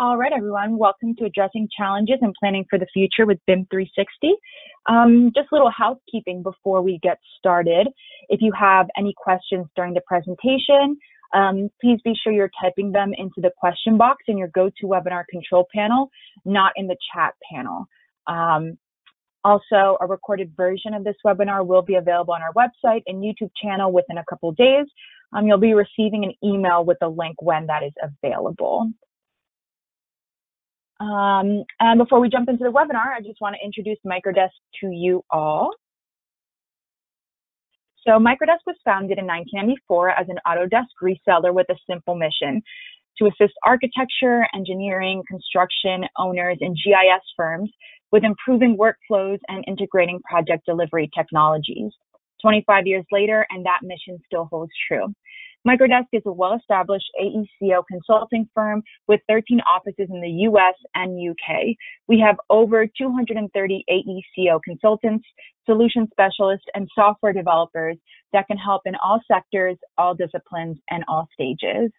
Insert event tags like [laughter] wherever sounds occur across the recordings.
All right, everyone. Welcome to Addressing Challenges and Planning for the Future with BIM 360. Um, just a little housekeeping before we get started. If you have any questions during the presentation, um, please be sure you're typing them into the question box in your GoToWebinar control panel, not in the chat panel. Um, also, a recorded version of this webinar will be available on our website and YouTube channel within a couple days. Um, you'll be receiving an email with a link when that is available. Um, and before we jump into the webinar, I just want to introduce Microdesk to you all. So Microdesk was founded in 1994 as an Autodesk reseller with a simple mission to assist architecture, engineering, construction owners, and GIS firms with improving workflows and integrating project delivery technologies. 25 years later, and that mission still holds true. Microdesk is a well-established AECO consulting firm with 13 offices in the US and UK. We have over 230 AECO consultants, solution specialists, and software developers that can help in all sectors, all disciplines, and all stages.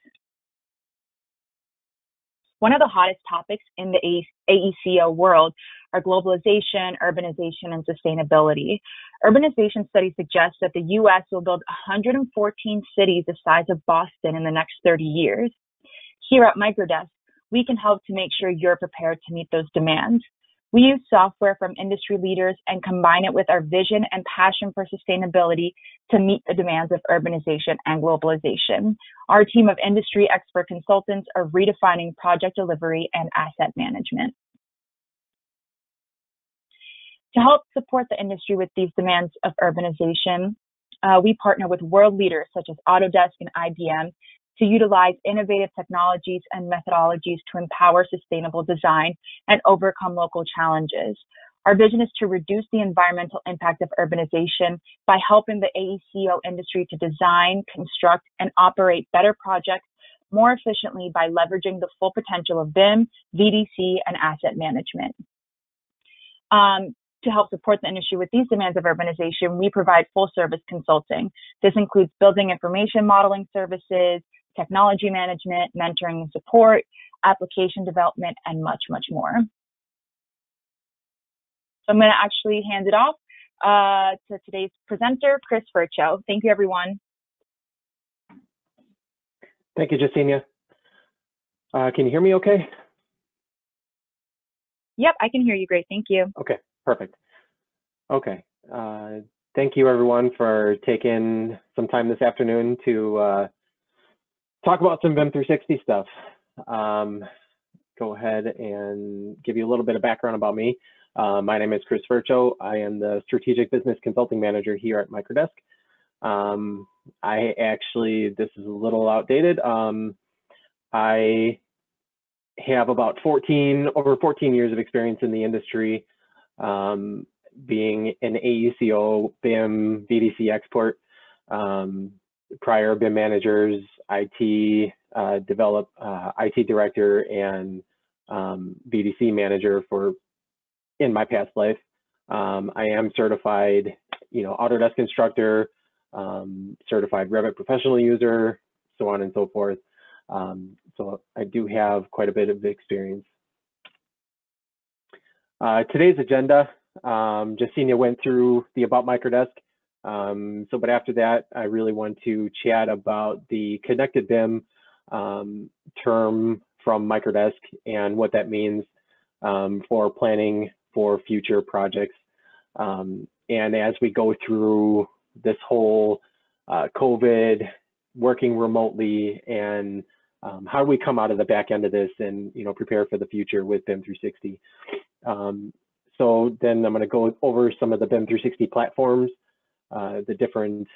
One of the hottest topics in the AECO world are globalization, urbanization, and sustainability. Urbanization studies suggest that the U.S. will build 114 cities the size of Boston in the next 30 years. Here at Microdesk, we can help to make sure you're prepared to meet those demands. We use software from industry leaders and combine it with our vision and passion for sustainability to meet the demands of urbanization and globalization. Our team of industry expert consultants are redefining project delivery and asset management. To help support the industry with these demands of urbanization, uh, we partner with world leaders such as Autodesk and IBM to utilize innovative technologies and methodologies to empower sustainable design and overcome local challenges. Our vision is to reduce the environmental impact of urbanization by helping the AECO industry to design, construct, and operate better projects more efficiently by leveraging the full potential of BIM, VDC, and asset management. Um, to help support the industry with these demands of urbanization, we provide full service consulting. This includes building information modeling services, technology management, mentoring and support, application development, and much, much more. So I'm going to actually hand it off uh, to today's presenter, Chris Fercho. Thank you, everyone. Thank you, Justinia. Uh, can you hear me okay? Yep, I can hear you great. Thank you. Okay, Perfect. Okay. Uh, thank you everyone for taking some time this afternoon to uh, talk about some BIM 360 stuff. Um, go ahead and give you a little bit of background about me. Uh, my name is Chris Fercho. I am the Strategic Business Consulting Manager here at Microdesk. Um, I actually, this is a little outdated. Um, I have about 14, over 14 years of experience in the industry um, being an AECO BIM VDC export, um, prior BIM managers, IT uh, develop uh, IT director and um, VDC manager for in my past life. Um, I am certified, you know, Autodesk instructor, um, certified Revit professional user, so on and so forth. Um, so I do have quite a bit of experience uh, today's agenda, um, Justinia went through the About Microdesk. Um, so, but after that, I really want to chat about the connected BIM um, term from Microdesk and what that means um, for planning for future projects. Um, and as we go through this whole uh, COVID, working remotely, and um, how do we come out of the back end of this and you know prepare for the future with BIM 360? Um, so then I'm going to go over some of the BIM 360 platforms, the different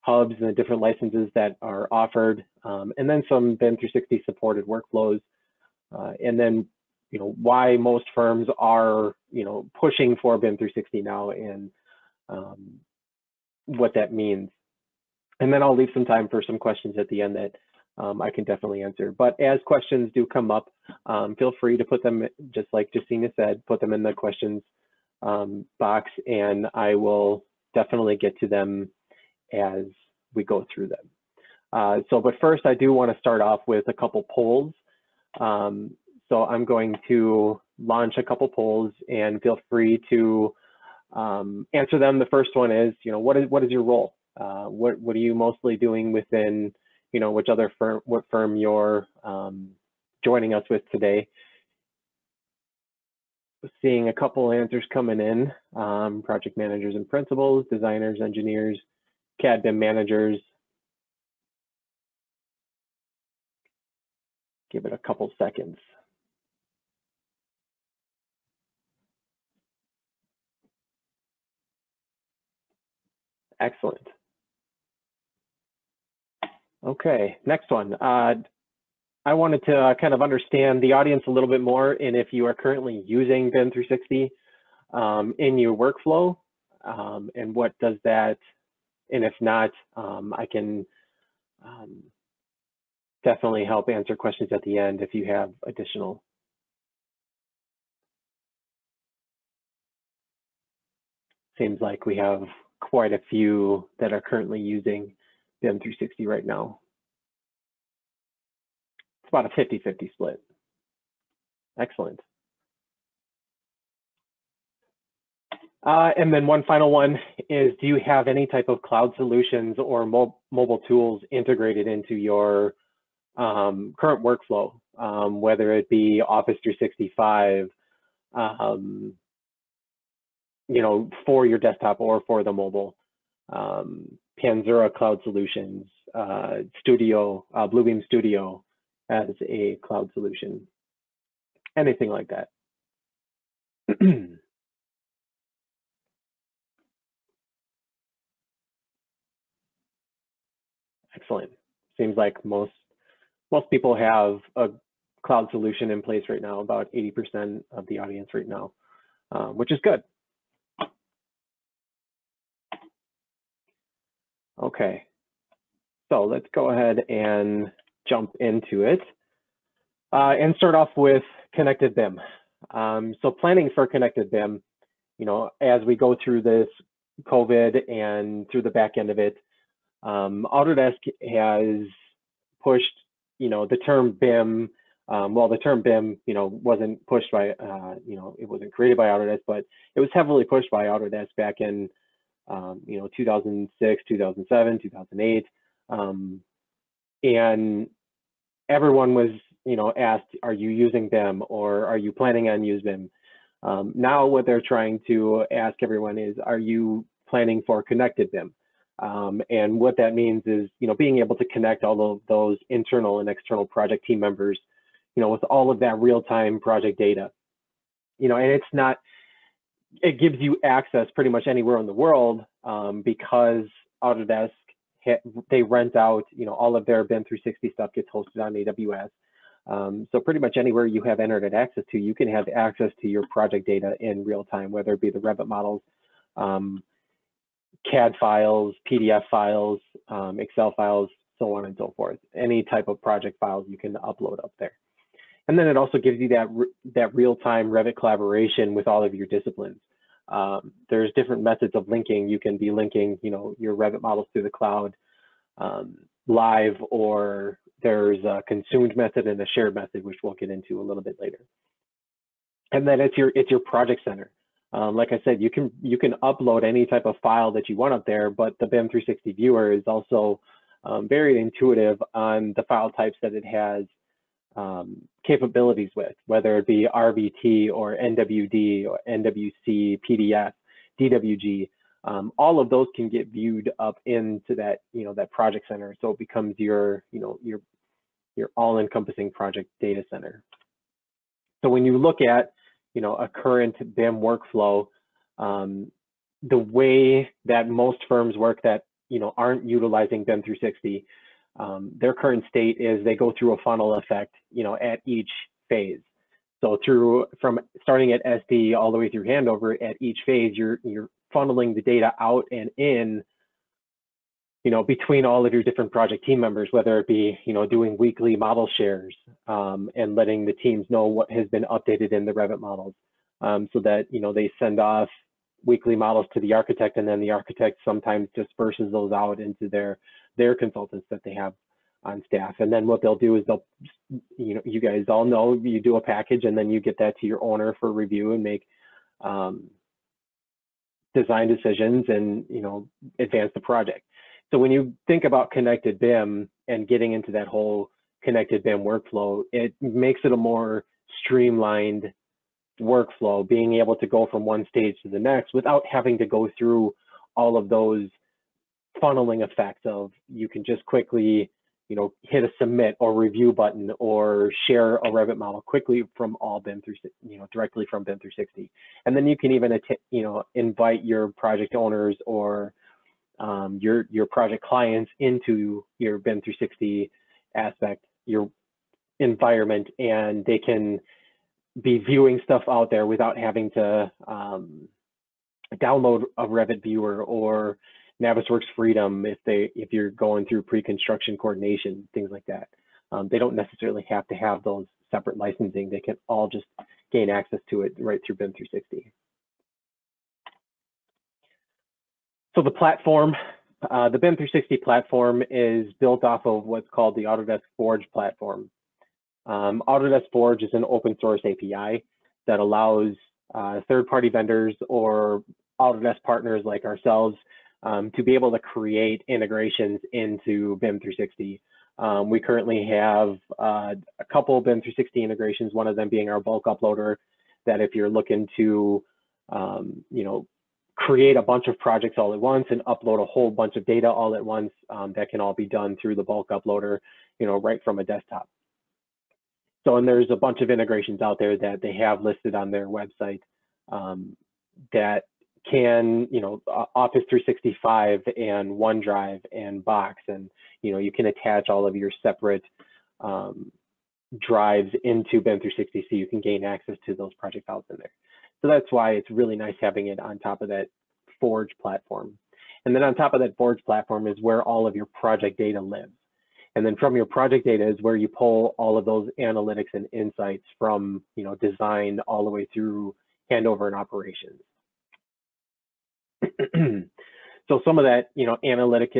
hubs and the different licenses that are offered, um, and then some BIM 360 supported workflows, uh, and then you know why most firms are you know pushing for BIM 360 now and um, what that means. And then I'll leave some time for some questions at the end that um, I can definitely answer. But as questions do come up, um, feel free to put them, just like Justina said, put them in the questions um, box and I will definitely get to them as we go through them. Uh, so, but first I do want to start off with a couple polls. Um, so I'm going to launch a couple polls and feel free to um, answer them. The first one is, you know, what is what is your role? Uh, what what are you mostly doing within, you know, which other firm, what firm you're um, joining us with today? Seeing a couple answers coming in: um, project managers and principals, designers, engineers, CAD BIM managers. Give it a couple seconds. Excellent. Okay, next one. Uh, I wanted to uh, kind of understand the audience a little bit more and if you are currently using BIM 360 um, in your workflow um, and what does that, and if not, um, I can um, definitely help answer questions at the end if you have additional. Seems like we have quite a few that are currently using BIM 360 right now. About a 50-50 split. Excellent. Uh, and then one final one is, do you have any type of cloud solutions or mo mobile tools integrated into your um, current workflow, um, whether it be Office 365, um, you know, for your desktop or for the mobile. Um, Panzura Cloud Solutions, uh, Studio, uh, Bluebeam Studio as a cloud solution, anything like that. [clears throat] Excellent. Seems like most most people have a cloud solution in place right now, about 80% of the audience right now, um, which is good. Okay, so let's go ahead and jump into it uh, and start off with connected BIM. Um, so planning for connected BIM, you know, as we go through this COVID and through the back end of it, um, Autodesk has pushed, you know, the term BIM. Um, well, the term BIM, you know, wasn't pushed by, uh, you know, it wasn't created by Autodesk, but it was heavily pushed by Autodesk back in, um, you know, 2006, 2007, 2008, um, and everyone was, you know, asked, "Are you using them or are you planning on using them Um, now, what they're trying to ask everyone is, "Are you planning for connected BIM?" Um, and what that means is, you know, being able to connect all of those internal and external project team members, you know, with all of that real-time project data. You know, and it's not, it gives you access pretty much anywhere in the world um, because Autodesk, they rent out, you know, all of their BIM 360 stuff gets hosted on AWS. Um, so pretty much anywhere you have internet access to, you can have access to your project data in real time, whether it be the Revit models, um, CAD files, PDF files, um, Excel files, so on and so forth. Any type of project files you can upload up there. And then it also gives you that, that real-time Revit collaboration with all of your disciplines. Um, there's different methods of linking. You can be linking, you know, your Revit models through the cloud um, live, or there's a consumed method and a shared method, which we'll get into a little bit later. And then it's your it's your project center. Um, like I said, you can you can upload any type of file that you want up there, but the BIM 360 viewer is also um, very intuitive on the file types that it has um, capabilities with, whether it be RVT or NWD or NWC, PDF, DWG. Um, all of those can get viewed up into that you know that project center, so it becomes your you know your your all-encompassing project data center. So when you look at you know, a current BIM workflow, um, the way that most firms work that, you know, aren't utilizing BIM 360, um, their current state is they go through a funnel effect, you know, at each phase. So through from starting at SD all the way through handover at each phase, you're you're funneling the data out and in you know, between all of your different project team members, whether it be, you know, doing weekly model shares um, and letting the teams know what has been updated in the Revit models um, so that, you know, they send off weekly models to the architect and then the architect sometimes disperses those out into their, their consultants that they have on staff. And then what they'll do is they'll, you know, you guys all know you do a package and then you get that to your owner for review and make um, design decisions and, you know, advance the project. So when you think about connected BIM and getting into that whole connected BIM workflow, it makes it a more streamlined workflow, being able to go from one stage to the next without having to go through all of those funneling effect of you can just quickly you know hit a submit or review button or share a revit model quickly from all bim through you know directly from bim 360 and then you can even you know invite your project owners or um, your your project clients into your BIM 360 aspect, your environment, and they can be viewing stuff out there without having to um, download a Revit viewer or Navisworks Freedom if they if you're going through pre-construction coordination, things like that. Um, they don't necessarily have to have those separate licensing. They can all just gain access to it right through BIM 360. So the platform, uh, the BIM 360 platform is built off of what's called the Autodesk Forge platform. Um, Autodesk Forge is an open source API that allows uh, third-party vendors or Autodesk partners like ourselves um, to be able to create integrations into BIM 360. Um, we currently have uh, a couple BIM 360 integrations, one of them being our bulk uploader, that if you're looking to, um, you know, create a bunch of projects all at once and upload a whole bunch of data all at once. Um, that can all be done through the bulk uploader, you know, right from a desktop. So, and there's a bunch of integrations out there that they have listed on their website um, that can, you know, Office 365 and OneDrive and Box, and you know, you can attach all of your separate um, drives into BIM 360 so you can gain access to those project files in there. So that's why it's really nice having it on top of that Forge platform. And then on top of that Forge platform is where all of your project data lives. And then from your project data is where you pull all of those analytics and insights from, you know, design all the way through handover and operations. [clears throat] so some of that, you know, analytic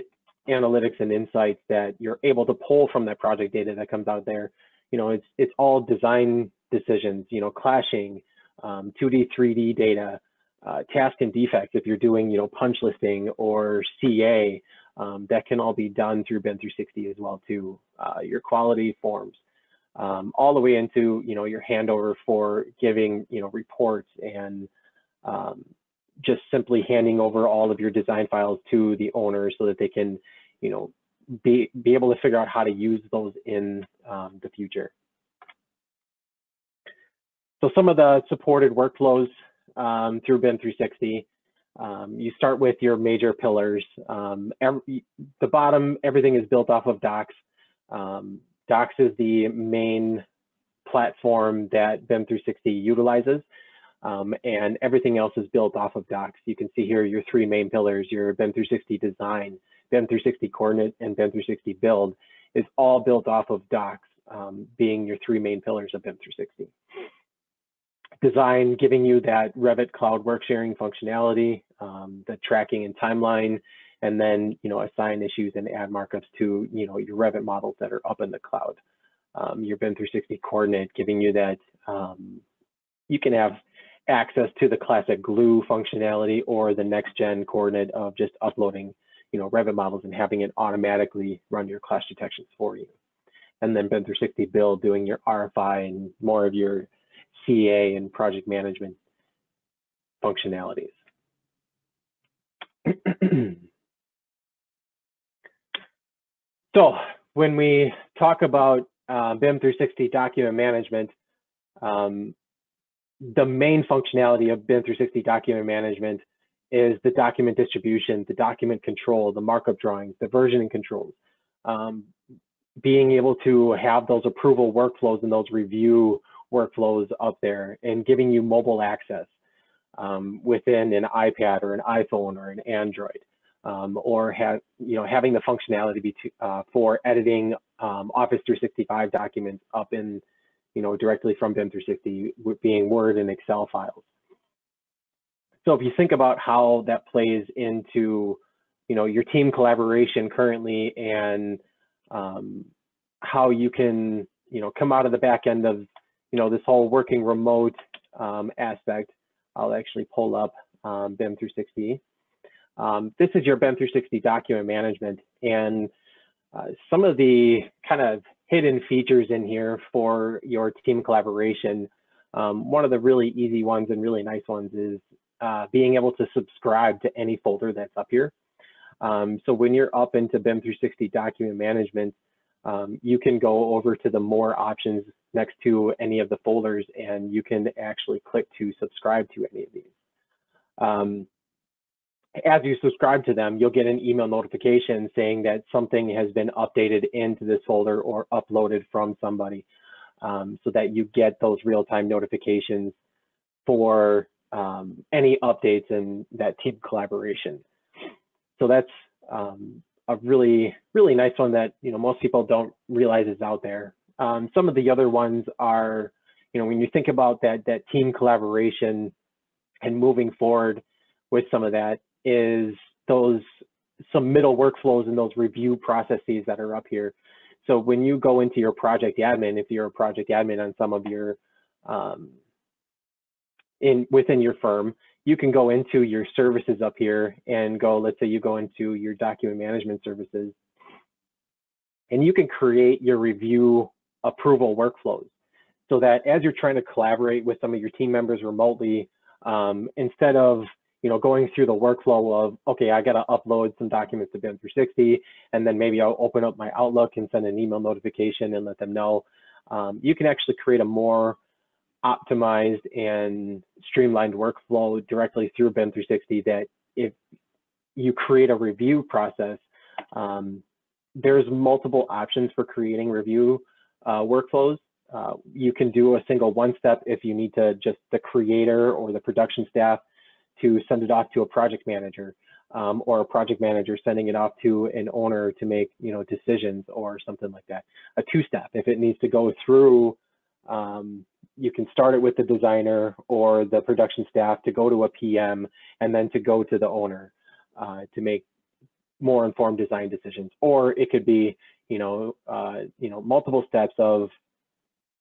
analytics and insights that you're able to pull from that project data that comes out there, you know, it's it's all design decisions, you know, clashing, um, 2D, 3D data, uh, task and defects. If you're doing, you know, punch listing or CA, um, that can all be done through BIM 360 as well too. Uh, your quality forms, um, all the way into, you know, your handover for giving, you know, reports and um, just simply handing over all of your design files to the owner so that they can, you know, be be able to figure out how to use those in um, the future. So some of the supported workflows um, through BIM 360, um, you start with your major pillars. Um, every, the bottom, everything is built off of Docs. Um, Docs is the main platform that BIM 360 utilizes. Um, and everything else is built off of Docs. You can see here your three main pillars, your BIM 360 design, BIM 360 coordinate, and BIM 360 build is all built off of Docs, um, being your three main pillars of BIM 360 design giving you that Revit cloud work sharing functionality, um, the tracking and timeline, and then you know assign issues and add markups to you know your Revit models that are up in the cloud. Um, your BIM 360 coordinate giving you that um, you can have access to the classic glue functionality or the next gen coordinate of just uploading you know Revit models and having it automatically run your clash detections for you. And then BIM 360 build doing your RFI and more of your CA and project management functionalities. [clears throat] so when we talk about uh, BIM 360 document management, um, the main functionality of BIM 360 document management is the document distribution, the document control, the markup drawings, the versioning controls. Um, being able to have those approval workflows and those review workflows up there and giving you mobile access um, within an iPad or an iPhone or an Android, um, or have you know having the functionality be to, uh, for editing um, Office 365 documents up in you know directly from BIM 360, being Word and Excel files. So if you think about how that plays into you know your team collaboration currently and um, how you can, you know, come out of the back end of, you know, this whole working remote um, aspect. I'll actually pull up um, BIM 360. Um, this is your BIM 360 document management and uh, some of the kind of hidden features in here for your team collaboration. Um, one of the really easy ones and really nice ones is uh, being able to subscribe to any folder that's up here. Um, so when you're up into BIM 360 document management, um, you can go over to the more options next to any of the folders and you can actually click to subscribe to any of these. Um, as you subscribe to them, you'll get an email notification saying that something has been updated into this folder or uploaded from somebody um, so that you get those real-time notifications for um, any updates in that team collaboration. So that's um, a really, really nice one that, you know, most people don't realize is out there. Um, some of the other ones are, you know, when you think about that, that team collaboration and moving forward with some of that is those submittal workflows and those review processes that are up here. So when you go into your project admin, if you're a project admin on some of your um, in within your firm, you can go into your services up here and go, let's say you go into your document management services and you can create your review approval workflows so that as you're trying to collaborate with some of your team members remotely, um, instead of you know going through the workflow of okay, I got to upload some documents to BIM 360, and then maybe I'll open up my Outlook and send an email notification and let them know. Um, you can actually create a more optimized and streamlined workflow directly through BIM 360 that if you create a review process, um, there's multiple options for creating review uh, workflows. Uh, you can do a single one step if you need to just the creator or the production staff to send it off to a project manager um, or a project manager sending it off to an owner to make you know decisions or something like that. A two step if it needs to go through um, you can start it with the designer or the production staff to go to a PM and then to go to the owner uh, to make more informed design decisions. Or it could be, you know, uh, you know, multiple steps of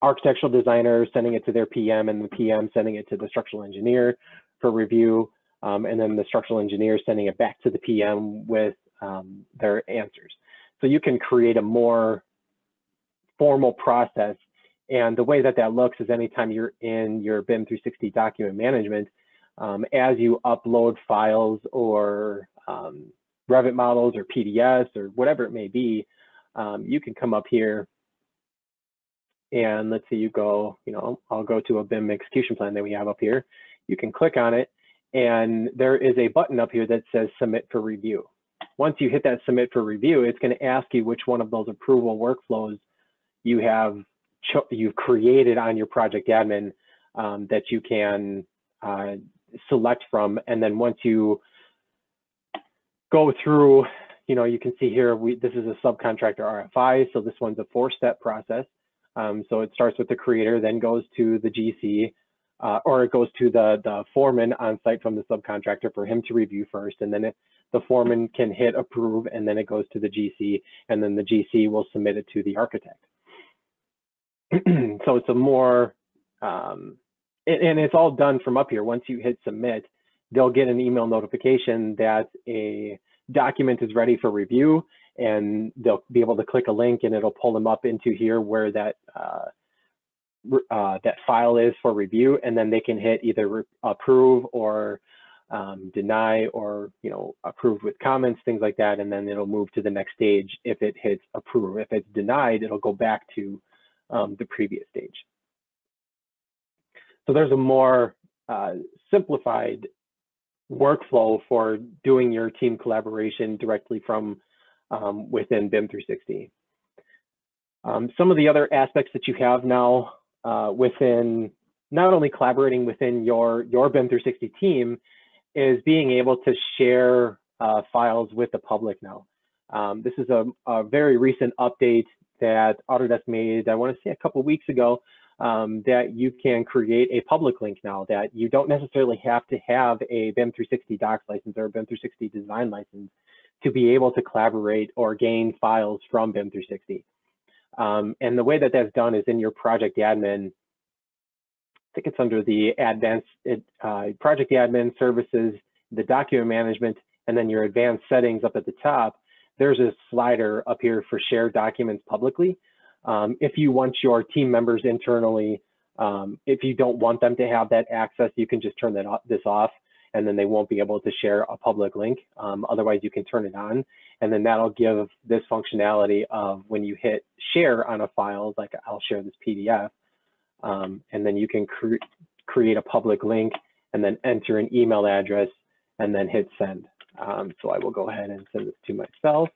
architectural designer sending it to their PM and the PM sending it to the structural engineer for review, um, and then the structural engineer sending it back to the PM with um, their answers. So you can create a more formal process and the way that that looks is anytime you're in your BIM 360 document management, um, as you upload files or um, Revit models or PDFs or whatever it may be, um, you can come up here and let's say you go, you know, I'll go to a BIM execution plan that we have up here. You can click on it and there is a button up here that says submit for review. Once you hit that submit for review, it's going to ask you which one of those approval workflows you have you've created on your project admin um, that you can uh, select from. And then once you go through, you know, you can see here, we, this is a subcontractor RFI. So this one's a four step process. Um, so it starts with the creator, then goes to the GC, uh, or it goes to the, the foreman on site from the subcontractor for him to review first. And then it, the foreman can hit approve and then it goes to the GC and then the GC will submit it to the architect. [clears throat] so it's a more, um, and, it's all done from up here. Once you hit submit, they'll get an email notification that a document is ready for review and they'll be able to click a link and it'll pull them up into here where that uh, uh, that file is for review and then they can hit either approve or um, deny or you know approve with comments things like that and then it'll move to the next stage if it hits approve if it's denied it'll go back to um, the previous stage. So there's a more uh, simplified workflow for doing your team collaboration directly from um, within BIM 360. Um, some of the other aspects that you have now uh, within not only collaborating within your, your BIM 360 team is being able to share uh, files with the public now. Um, this is a, a, very recent update that Autodesk made, I want to say a couple weeks ago, um, that you can create a public link now that you don't necessarily have to have a BIM 360 docs license or a BIM 360 design license to be able to collaborate or gain files from BIM 360. Um, and the way that that's done is in your project admin. I think it's under the advanced uh, project admin services, the document management, and then your advanced settings up at the top. There's a slider up here for share documents publicly. Um, if you want your team members internally, um, if you don't want them to have that access, you can just turn that off, this off and then they won't be able to share a public link. Um, otherwise, you can turn it on, and then that'll give this functionality of when you hit share on a file, like I'll share this PDF, um, and then you can cre create a public link and then enter an email address and then hit send. Um, so I will go ahead and send this to myself.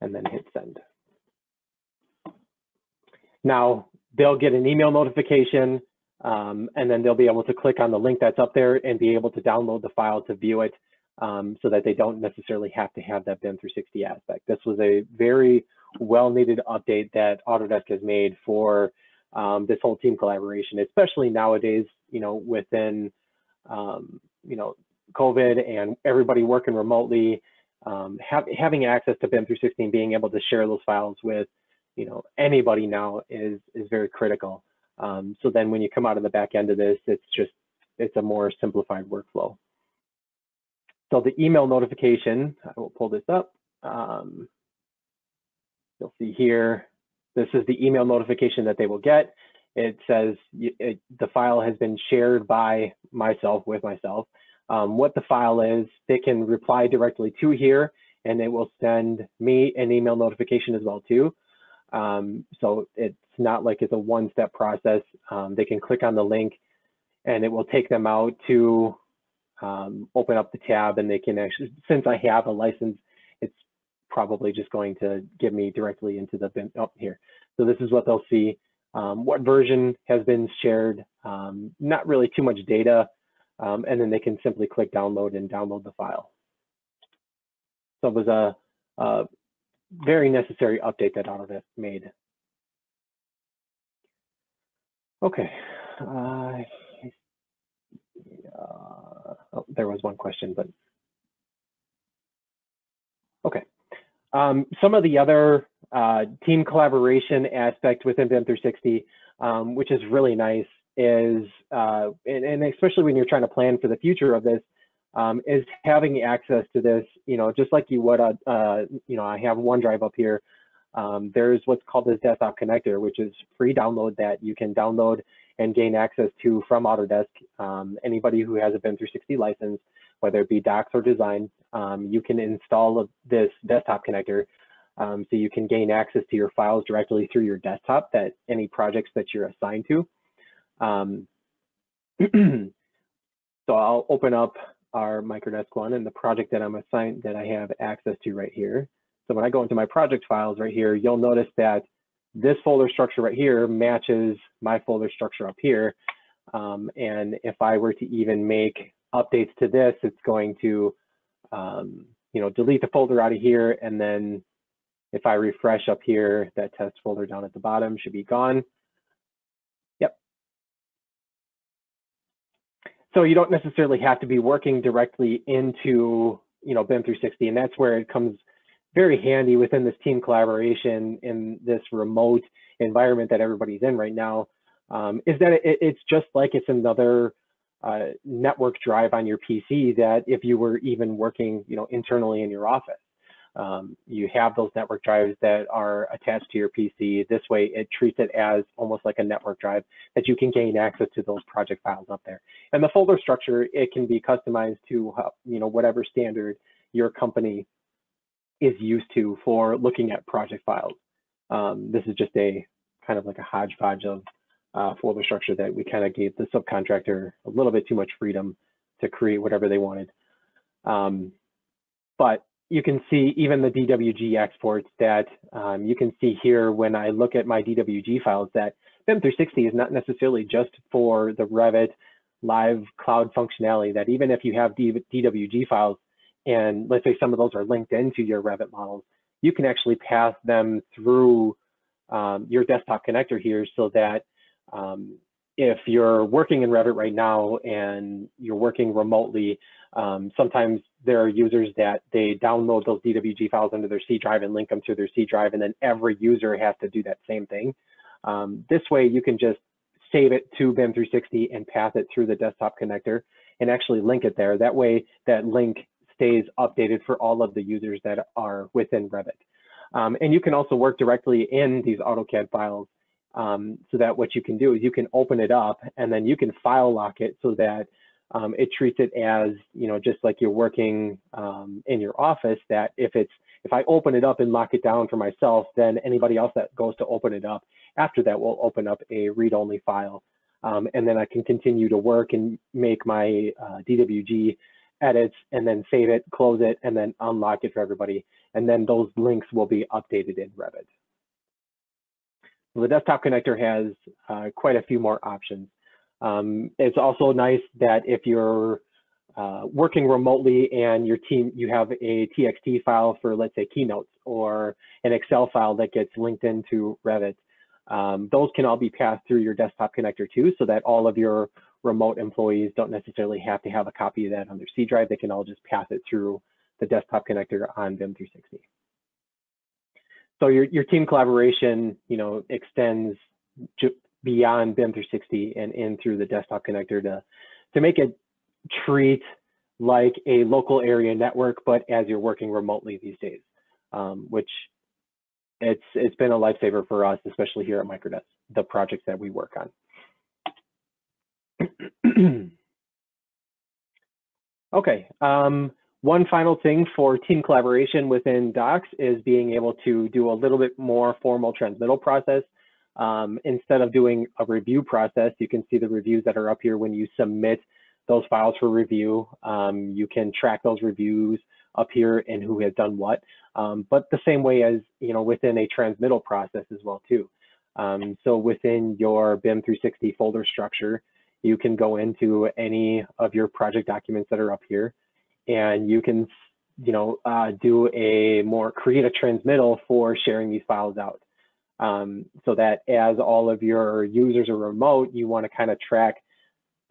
And then hit send. Now, they'll get an email notification um, and then they'll be able to click on the link that's up there and be able to download the file to view it um, so that they don't necessarily have to have that BIM 360 aspect. This was a very well needed update that Autodesk has made for um, this whole team collaboration, especially nowadays, you know, within, um, you know, COVID and everybody working remotely, um, have, having access to BIM 360 and being able to share those files with, you know, anybody now is, is very critical. Um, so then when you come out of the back end of this, it's just, it's a more simplified workflow. So the email notification, I will pull this up. Um, you'll see here, this is the email notification that they will get. It says it, the file has been shared by myself with myself. Um, what the file is, they can reply directly to here and it will send me an email notification as well too. Um, so it's not like it's a one-step process. Um, they can click on the link and it will take them out to um, open up the tab and they can actually, since I have a license, it's probably just going to get me directly into the bin up oh, here. So this is what they'll see. Um, what version has been shared, um, not really too much data, um, and then they can simply click download and download the file. So it was a, a very necessary update that Autodesk made. Okay. Uh, uh, oh, there was one question, but okay. Um, some of the other uh, team collaboration aspect within BIM 360, um, which is really nice, is uh, and, and, especially when you're trying to plan for the future of this, um, is having access to this, you know, just like you would, uh, uh, you know, I have OneDrive up here. Um, there's what's called this desktop connector, which is free download that you can download and gain access to from Autodesk. Um, anybody who has a BIM 360 license, whether it be Docs or Design, um, you can install this desktop connector um, so you can gain access to your files directly through your desktop that any projects that you're assigned to. Um, [clears throat] so I'll open up our Microdesk one and the project that I'm assigned that I have access to right here. So when I go into my project files right here, you'll notice that this folder structure right here matches my folder structure up here. Um, and if I were to even make updates to this, it's going to, um, you know, delete the folder out of here. And then if I refresh up here, that test folder down at the bottom should be gone. So you don't necessarily have to be working directly into you know BIM 360, and that's where it comes very handy within this team collaboration in this remote environment that everybody's in right now. Um, is that it, it's just like it's another uh, network drive on your PC that if you were even working you know internally in your office. Um, you have those network drives that are attached to your PC. This way, it treats it as almost like a network drive that you can gain access to those project files up there. And the folder structure, it can be customized to you know whatever standard your company is used to for looking at project files. Um, this is just a kind of like a hodgepodge of uh, folder structure that we kind of gave the subcontractor a little bit too much freedom to create whatever they wanted. Um, but you can see even the DWG exports that um, you can see here when I look at my DWG files that BIM 360 is not necessarily just for the Revit live cloud functionality that even if you have DWG files and let's say some of those are linked into your Revit models, you can actually pass them through um, your desktop connector here so that um, if you're working in Revit right now and you're working remotely, um, sometimes there are users that they download those DWG files into their C drive and link them to their C drive, and then every user has to do that same thing. Um, this way, you can just save it to BIM 360 and pass it through the desktop connector and actually link it there. That way, that link stays updated for all of the users that are within Revit. Um, and you can also work directly in these AutoCAD files um, so that what you can do is you can open it up and then you can file lock it so that um, it treats it as, you know, just like you're working um, in your office that if it's, if I open it up and lock it down for myself, then anybody else that goes to open it up after that will open up a read-only file. Um, and then I can continue to work and make my uh, DWG edits and then save it, close it, and then unlock it for everybody. And then those links will be updated in Revit. The desktop connector has uh, quite a few more options. Um, it's also nice that if you're uh, working remotely and your team, you have a TXT file for, let's say, keynotes or an Excel file that gets linked into Revit. Um, those can all be passed through your desktop connector too, so that all of your remote employees don't necessarily have to have a copy of that on their C drive. They can all just pass it through the desktop connector on BIM 360. So your, your team collaboration, you know, extends beyond BIM 360 and in through the desktop connector to, to make it treat like a local area network, but as you're working remotely these days, um, which it's it's been a lifesaver for us, especially here at Microdesk, the projects that we work on. [clears throat] okay, um, one final thing for team collaboration within Docs is being able to do a little bit more formal transmittal process. Um, instead of doing a review process, you can see the reviews that are up here when you submit those files for review. Um, you can track those reviews up here and who has done what, um, but the same way as, you know, within a transmittal process as well too. Um, so within your BIM 360 folder structure, you can go into any of your project documents that are up here and you can, you know, uh, do a more, create a transmittal for sharing these files out. Um, so that as all of your users are remote, you want to kind of track,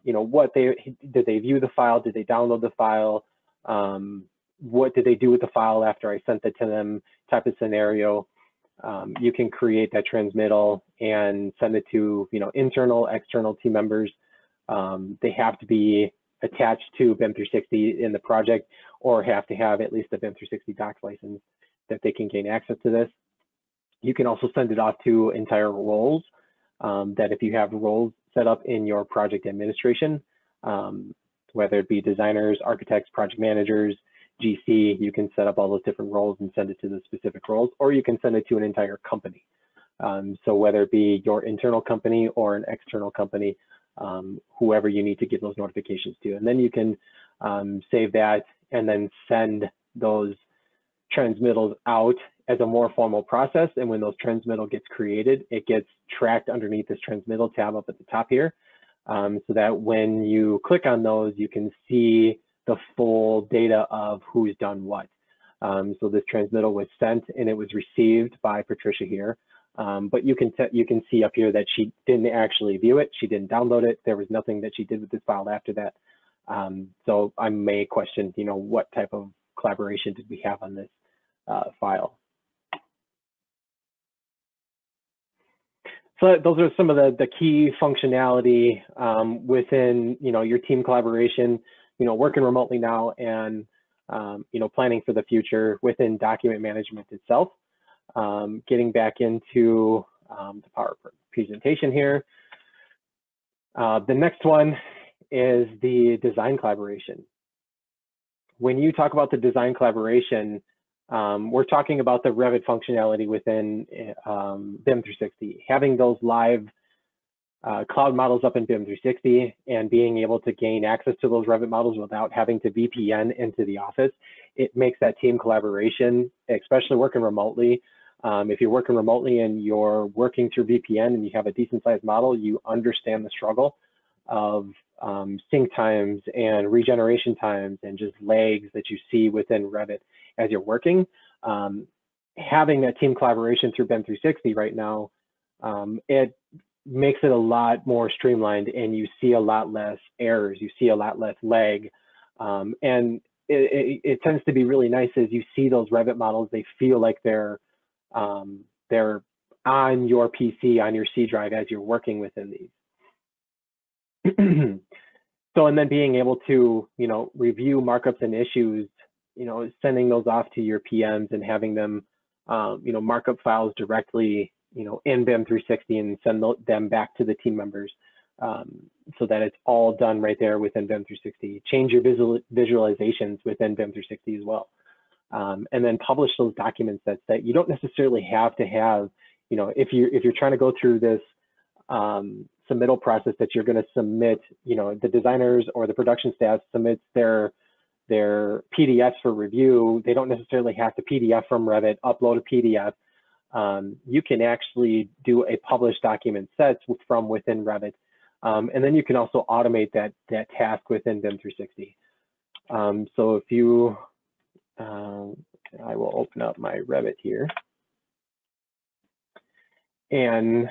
you know, what they, did they view the file? Did they download the file? Um, what did they do with the file after I sent it to them type of scenario. Um, you can create that transmittal and send it to, you know, internal, external team members. Um, they have to be attached to BIM 360 in the project or have to have at least a BIM 360 docs license that they can gain access to this. You can also send it off to entire roles um, that if you have roles set up in your project administration, um, whether it be designers, architects, project managers, GC, you can set up all those different roles and send it to the specific roles, or you can send it to an entire company. Um, so whether it be your internal company or an external company, um, whoever you need to give those notifications to. And then you can um, save that and then send those transmittals out as a more formal process. And when those transmittal gets created, it gets tracked underneath this transmittal tab up at the top here. Um, so that when you click on those, you can see the full data of who's done what. Um, so this transmittal was sent and it was received by Patricia here. Um, but you can you can see up here that she didn't actually view it. She didn't download it. There was nothing that she did with this file after that. Um, so I may question, you know, what type of collaboration did we have on this uh, file? So those are some of the, the key functionality um, within, you know, your team collaboration, you know, working remotely now and, um, you know, planning for the future within document management itself um, getting back into um, the PowerPoint presentation here. Uh, the next one is the design collaboration. When you talk about the design collaboration, um, we're talking about the Revit functionality within um, BIM 360, having those live uh, cloud models up in BIM 360 and being able to gain access to those Revit models without having to VPN into the office. It makes that team collaboration, especially working remotely, um, if you're working remotely and you're working through VPN and you have a decent sized model, you understand the struggle of um, sync times and regeneration times and just lags that you see within Revit as you're working. Um, having that team collaboration through BIM 360 right now, um, it makes it a lot more streamlined and you see a lot less errors, you see a lot less lag. Um, and it, it, it, tends to be really nice as you see those Revit models, they feel like they're, um, they're on your PC, on your C drive as you're working within these. [clears throat] so, and then being able to, you know, review markups and issues, you know, sending those off to your PMs and having them, um, you know, markup files directly you know, in BIM 360 and send them back to the team members um, so that it's all done right there within BIM 360. Change your visual, visualizations within BIM 360 as well. Um, and then publish those documents sets that you don't necessarily have to have, you know, if you if you're trying to go through this um, submittal process that you're going to submit, you know, the designers or the production staff submits their their PDFs for review. They don't necessarily have to PDF from Revit, upload a PDF um, you can actually do a published document set from within Revit. Um, and then you can also automate that, that task within BIM 360. Um, so if you, uh, I will open up my Revit here and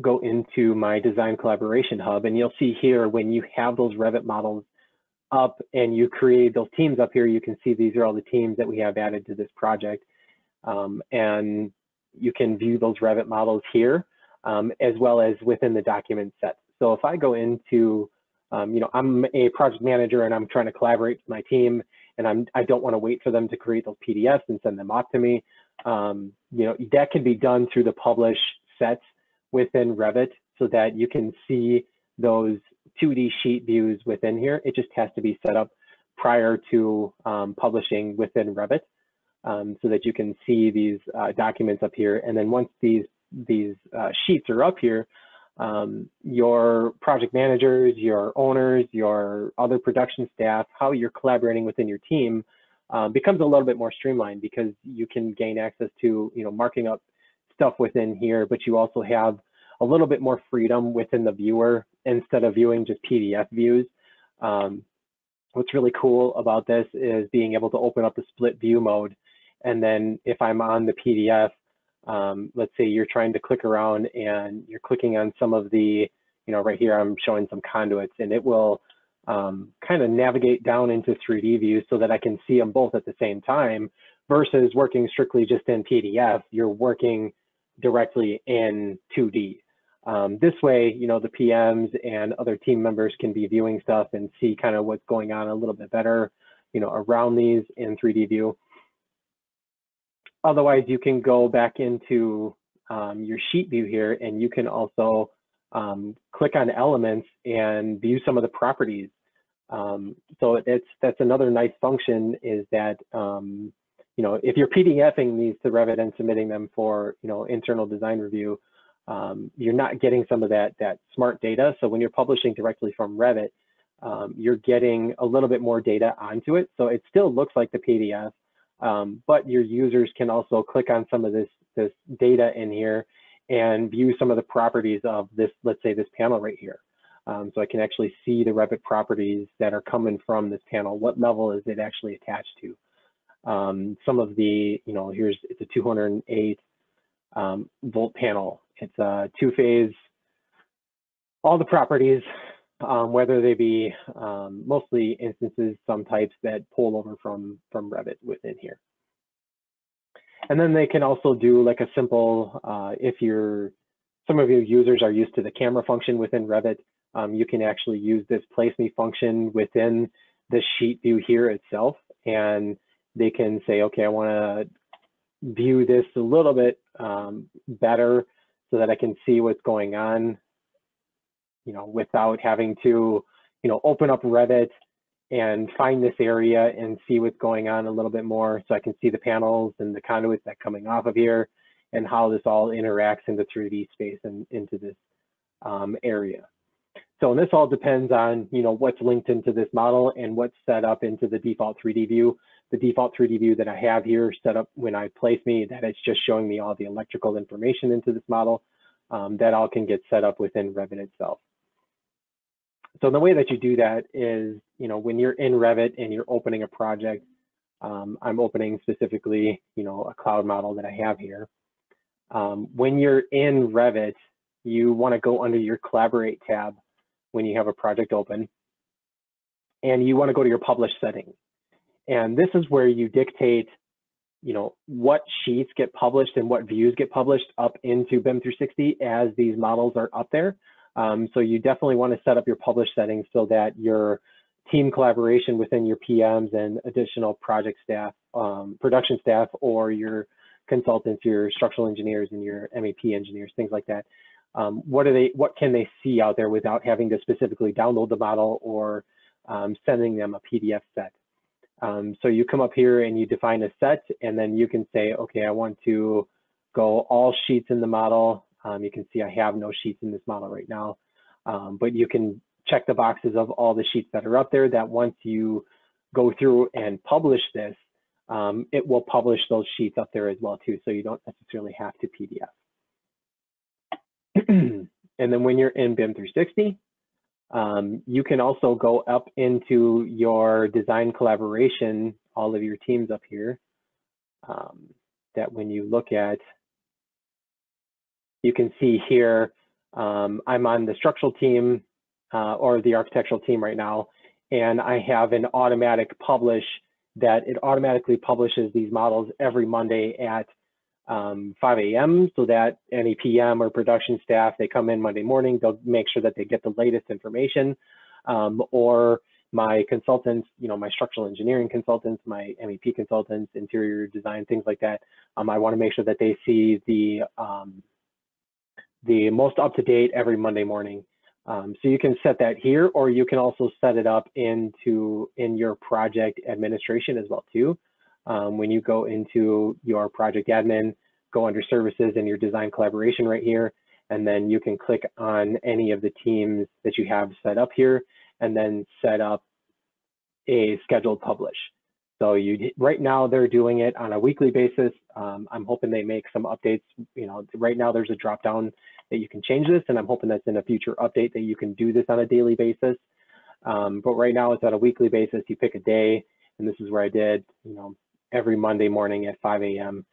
go into my design collaboration hub. And you'll see here when you have those Revit models up and you create those teams up here, you can see these are all the teams that we have added to this project. Um, and you can view those Revit models here, um, as well as within the document set. So if I go into, um, you know, I'm a project manager and I'm trying to collaborate with my team and I'm, I don't want to wait for them to create those PDFs and send them off to me. Um, you know, that can be done through the publish sets within Revit so that you can see those 2D sheet views within here. It just has to be set up prior to um, publishing within Revit um, so that you can see these uh, documents up here. And then once these these uh, sheets are up here, um, your project managers, your owners, your other production staff, how you're collaborating within your team um, becomes a little bit more streamlined because you can gain access to, you know, marking up stuff within here, but you also have a little bit more freedom within the viewer instead of viewing just PDF views. Um, what's really cool about this is being able to open up the split view mode and then if I'm on the PDF, um, let's say you're trying to click around and you're clicking on some of the, you know, right here I'm showing some conduits and it will um, kind of navigate down into 3D view so that I can see them both at the same time versus working strictly just in PDF, you're working directly in 2D. Um, this way, you know, the PMs and other team members can be viewing stuff and see kind of what's going on a little bit better, you know, around these in 3D view. Otherwise, you can go back into um, your sheet view here and you can also um, click on elements and view some of the properties. Um, so it's that's another nice function is that um, you know if you're PDFing these to Revit and submitting them for you know internal design review, um, you're not getting some of that that smart data. So when you're publishing directly from Revit, um, you're getting a little bit more data onto it. So it still looks like the PDF, um, but your users can also click on some of this, this data in here and view some of the properties of this, let's say this panel right here. Um, so I can actually see the Revit properties that are coming from this panel. What level is it actually attached to? Um, some of the, you know, here's, it's a 208 um, volt panel. It's a two phase, all the properties um, whether they be um, mostly instances, some types that pull over from, from Revit within here. And then they can also do like a simple, uh, if you're, some of your users are used to the camera function within Revit, um, you can actually use this place me function within the sheet view here itself. And they can say, okay, I want to view this a little bit um, better so that I can see what's going on you know, without having to, you know, open up Revit and find this area and see what's going on a little bit more so I can see the panels and the conduits that coming off of here and how this all interacts in the 3D space and into this um, area. So and this all depends on, you know, what's linked into this model and what's set up into the default 3D view. The default 3D view that I have here set up when I place me, that it's just showing me all the electrical information into this model. Um, that all can get set up within Revit itself. So the way that you do that is, you know, when you're in Revit and you're opening a project, um, I'm opening specifically, you know, a cloud model that I have here. Um, when you're in Revit, you want to go under your Collaborate tab when you have a project open, and you want to go to your Publish settings. And this is where you dictate, you know, what sheets get published and what views get published up into BIM 360 as these models are up there. Um, so you definitely want to set up your publish settings so that your team collaboration within your PMs and additional project staff, um, production staff, or your consultants, your structural engineers and your MEP engineers, things like that. Um, what are they? What can they see out there without having to specifically download the model or um, sending them a PDF set? Um, so you come up here and you define a set, and then you can say, okay, I want to go all sheets in the model. Um, you can see I have no sheets in this model right now, um, but you can check the boxes of all the sheets that are up there that once you go through and publish this, um, it will publish those sheets up there as well too, so you don't necessarily have to PDF. [clears throat] and then when you're in BIM 360, um, you can also go up into your design collaboration, all of your teams up here, um, that when you look at, you can see here, um, I'm on the structural team uh, or the architectural team right now, and I have an automatic publish that it automatically publishes these models every Monday at um, 5 a.m. so that any PM or production staff, they come in Monday morning, they'll make sure that they get the latest information. Um, or my consultants, you know, my structural engineering consultants, my MEP consultants, interior design, things like that. Um, I want to make sure that they see the um, the most up to date every Monday morning. Um, so you can set that here, or you can also set it up into in your project administration as well too. Um, when you go into your project admin, go under services and your design collaboration right here, and then you can click on any of the teams that you have set up here, and then set up a scheduled publish. So you right now they're doing it on a weekly basis. Um, I'm hoping they make some updates. You know, right now there's a drop down that you can change this, and I'm hoping that's in a future update that you can do this on a daily basis. Um, but right now it's on a weekly basis. You pick a day, and this is where I did, you know, every Monday morning at 5 a.m.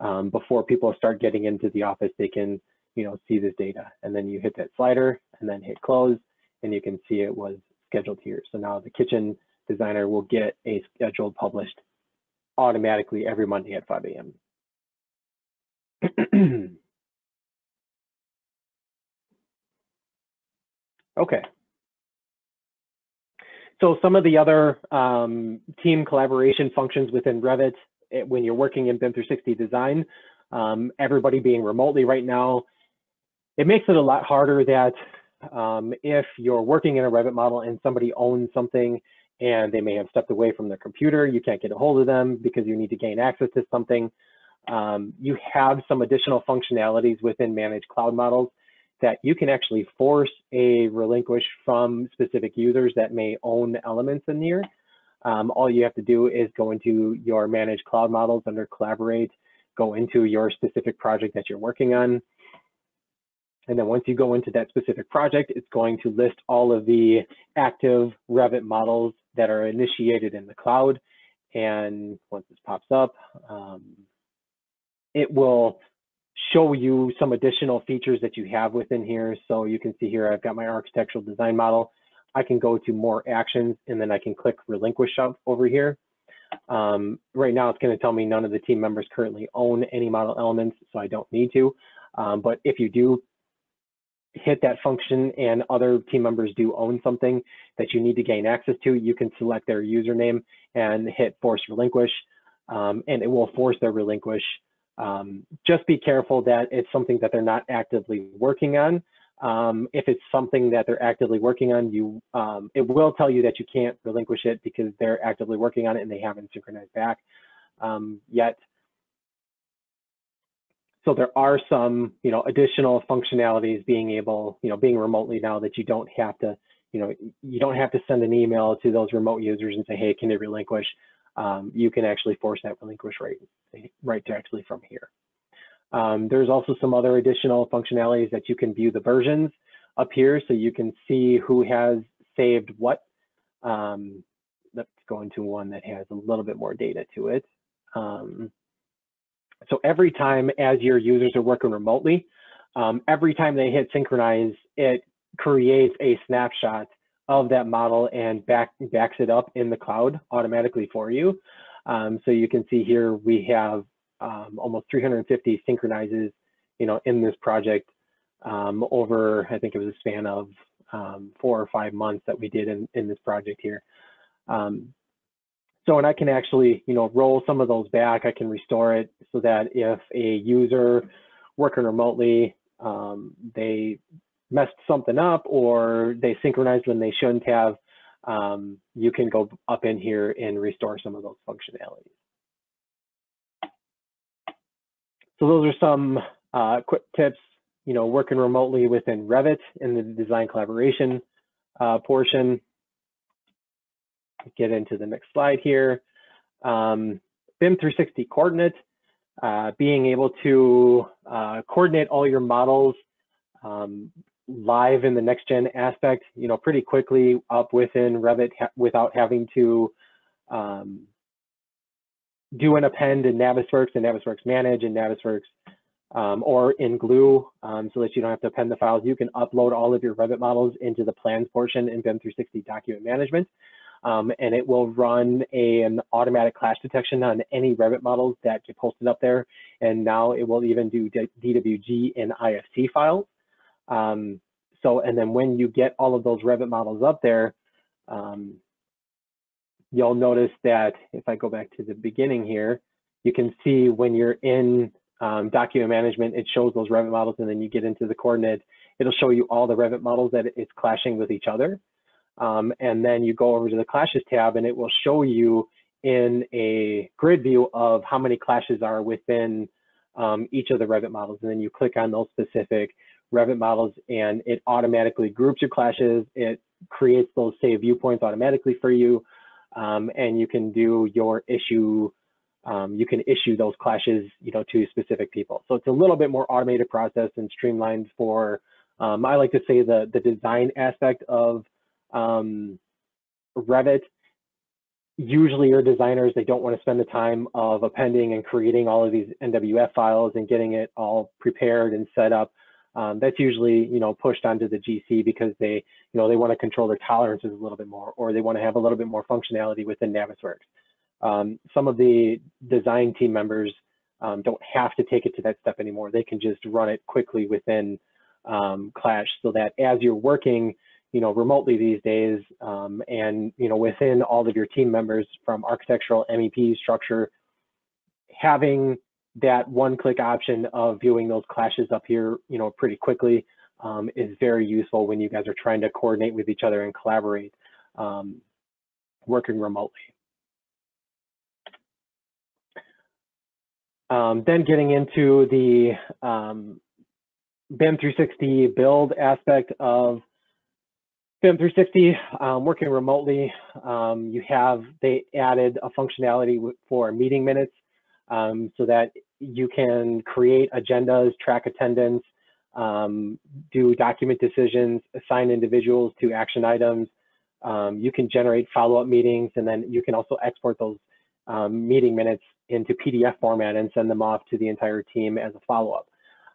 Um, before people start getting into the office, they can, you know, see this data. And then you hit that slider and then hit close, and you can see it was scheduled here. So now the kitchen designer will get a schedule published automatically every Monday at 5 a.m. [clears throat] okay. So some of the other um, team collaboration functions within Revit, it, eh, when you're working in BIM 360 design, um, everybody being remotely right now, it makes it a lot harder that um, if you're working in a Revit model and somebody owns something and they may have stepped away from their computer, you can't get a hold of them because you need to gain access to something. Um, you have some additional functionalities within managed cloud models that you can actually force a relinquish from specific users that may own elements in here. Um, all you have to do is go into your managed cloud models under collaborate, go into your specific project that you're working on. And then once you go into that specific project, it's going to list all of the active Revit models that are initiated in the cloud. And once this pops up, um, it will show you some additional features that you have within here. So you can see here, I've got my architectural design model. I can go to more actions and then I can click relinquish up over here. Um, right now, it's going to tell me none of the team members currently own any model elements, so I don't need to. Um, but if you do hit that function and other team members do own something that you need to gain access to, you can select their username and hit force relinquish, um, and it will force their relinquish um, just be careful that it's something that they're not actively working on. Um, if it's something that they're actively working on, you um, it will tell you that you can't relinquish it because they're actively working on it and they haven't synchronized back um, yet. So there are some, you know, additional functionalities being able, you know, being remotely now that you don't have to, you know, you don't have to send an email to those remote users and say, hey, can they relinquish? um, you can actually force that relinquish right, right directly from here. Um, there's also some other additional functionalities that you can view the versions up here so you can see who has saved what. Um, let's go into one that has a little bit more data to it. Um, so every time as your users are working remotely, um, every time they hit synchronize, it creates a snapshot of that model and back, backs it up in the cloud automatically for you. Um, so you can see here we have um, almost 350 synchronizes, you know, in this project um, over, I think it was a span of um, four or five months that we did in, in this project here. So, and I can actually, you know, roll some of those back. I can restore it so that if a user working remotely, um, they messed something up or they synchronized when they shouldn't have, um, you can go up in here and restore some of those functionalities. So those are some uh, quick tips, you know, working remotely within Revit in the design collaboration uh, portion. Get into the next slide here. Um, BIM 360 coordinate, uh, being able to uh, coordinate all your models um, live in the next gen aspect, you know, pretty quickly up within Revit ha without having to um, do an append in Navisworks and Navisworks manage and Navisworks um, or in Glue um, so that you don't have to append the files. You can upload all of your Revit models into the plans portion in BIM 360 document management. Um, and it will run a, an automatic clash detection on any Revit models that get posted up there. And now it will even do DWG and IFC files. Um, so, and then when you get all of those Revit models up there, um, you'll notice that if I go back to the beginning here, you can see when you're in um, document management, it shows those Revit models, and then you get into the coordinate, it'll show you all the Revit models that it's clashing with each other. Um, and then you go over to the clashes tab, and it will show you in a grid view of how many clashes are within um, each of the Revit models. And then you click on those specific Revit models, and it automatically groups your clashes. It creates those save viewpoints automatically for you, um, and you can do your issue um, you can issue those clashes, you know, to specific people. So it's a little bit more automated process and streamlined for, um, I like to say the, the design aspect of um, Revit. Usually your designers, they don't want to spend the time of appending and creating all of these NWF files and getting it all prepared and set up. Um, that's usually, you know, pushed onto the GC because they, you know, they want to control their tolerances a little bit more, or they want to have a little bit more functionality within Navisworks. Um, some of the design team members um, don't have to take it to that step anymore. They can just run it quickly within um, Clash so that as you're working, you know, remotely these days um, and, you know, within all of your team members from architectural MEP structure, having that one click option of viewing those clashes up here, you know, pretty quickly um, is very useful when you guys are trying to coordinate with each other and collaborate um, working remotely. Um, then getting into the um, BIM 360 build aspect of BIM 360, um, working remotely, um, you have, they added a functionality for meeting minutes um, so that you can create agendas, track attendance, um, do document decisions, assign individuals to action items. you can generate follow-up meetings, and then you can also export those meeting minutes into PDF format and send them off to the entire team as a follow-up.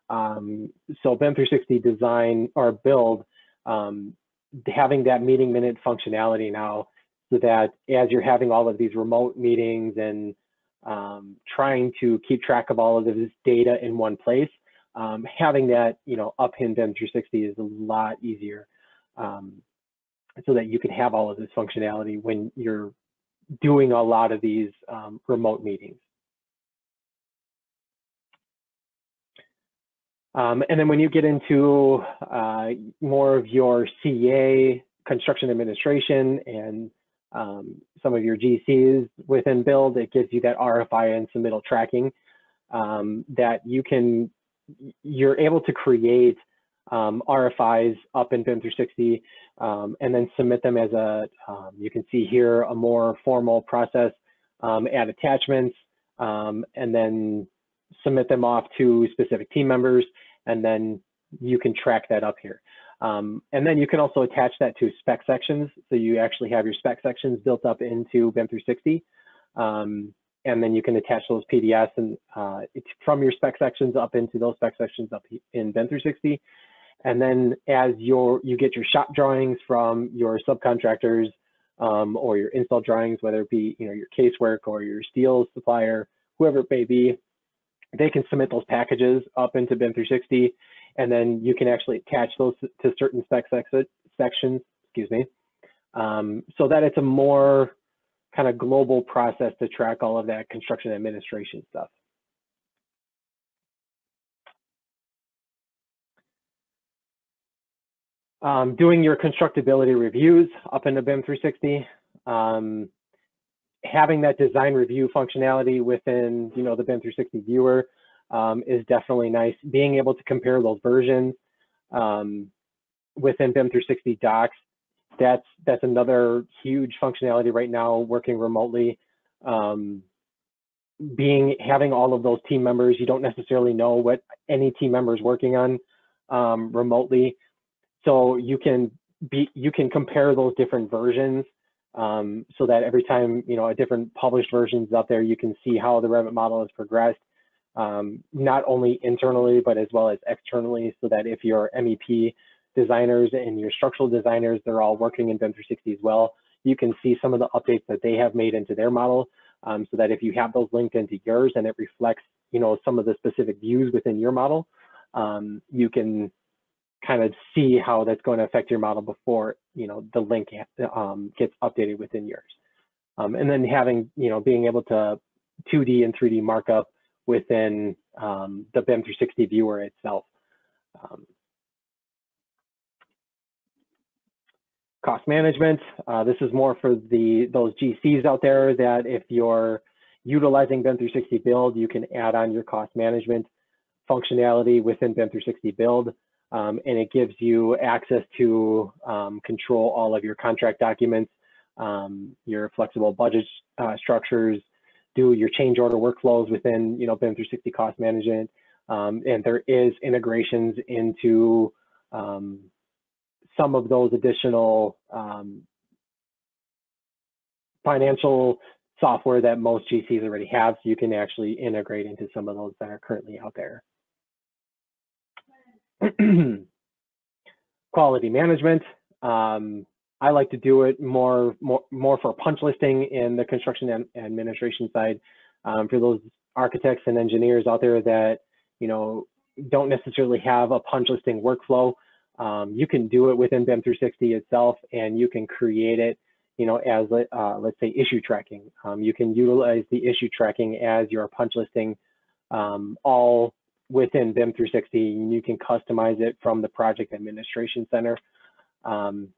Um, so BIM 360 design or build, um, having that meeting minute functionality now so that as you're having all of these remote meetings and um, trying to keep track of all of this data in one place, um, having that, you know, up in BIM 360 is a lot easier um, so that you can have all of this functionality when you're doing a lot of these um, remote meetings. Um, and then when you get into uh, more of your CA, construction administration, and um, some of your GCs within Build, it gives you that RFI and submittal tracking um, that you can, you're able to create um, RFIs up in BIM 360 um, and then submit them as a, um, you can see here, a more formal process, add attachments, and then submit them off to specific team members, and then you can track that up here. Um, and then you can also attach that to spec sections. So you actually have your spec sections built up into BIM 360. and then you can attach those PDFs and uh, from your spec sections up into those spec sections up in BIM 360. And then as your you get your shop drawings from your subcontractors um, or your install drawings, whether it be you know your casework or your steel supplier, whoever it may be, they can submit those packages up into BIM 360, and then you can actually attach those to certain spec sections. Excuse me, um, so that it's a more kind of global process to track all of that construction administration stuff. Um, doing your constructability reviews up in the BIM 360, um, having that design review functionality within, you know, the BIM 360 viewer um, is definitely nice. Being able to compare those versions um, within BIM 360 docs that's that's another huge functionality right now working remotely um, being having all of those team members you don't necessarily know what any team member is working on um, remotely so you can be you can compare those different versions um, so that every time you know a different published version is out there you can see how the revit model has progressed um, not only internally but as well as externally so that if your mep designers and your structural designers, they're all working in BIM 360 as well. You can see some of the updates that they have made into their model um, so that if you have those linked into yours and it reflects, you know, some of the specific views within your model, um, you can kind of see how that's going to affect your model before, you know, the link um, gets updated within yours. Um, and then having, you know, being able to 2D and 3D markup within um, the BIM 360 viewer itself. Um, cost management. Uh, this is more for the those GCs out there that if you're utilizing BIM 360 Build, you can add on your cost management functionality within BIM 360 Build. Um, and it gives you access to um, control all of your contract documents, um, your flexible budget uh, structures, do your change order workflows within you know BIM 360 cost management. Um, and there is integrations into um, some of those additional um, financial software that most GCs already have, so you can actually integrate into some of those that are currently out there. [clears throat] Quality management. Um, I like to do it more, more, more for punch listing in the construction and administration side. Um, for those architects and engineers out there that, you know, don't necessarily have a punch listing workflow, um, you can do it within BIM 360 itself, and you can create it, you know, as uh, let's say issue tracking. Um, you can utilize the issue tracking as your punch listing, um, all within BIM 360, and you can customize it from the project administration center. Um,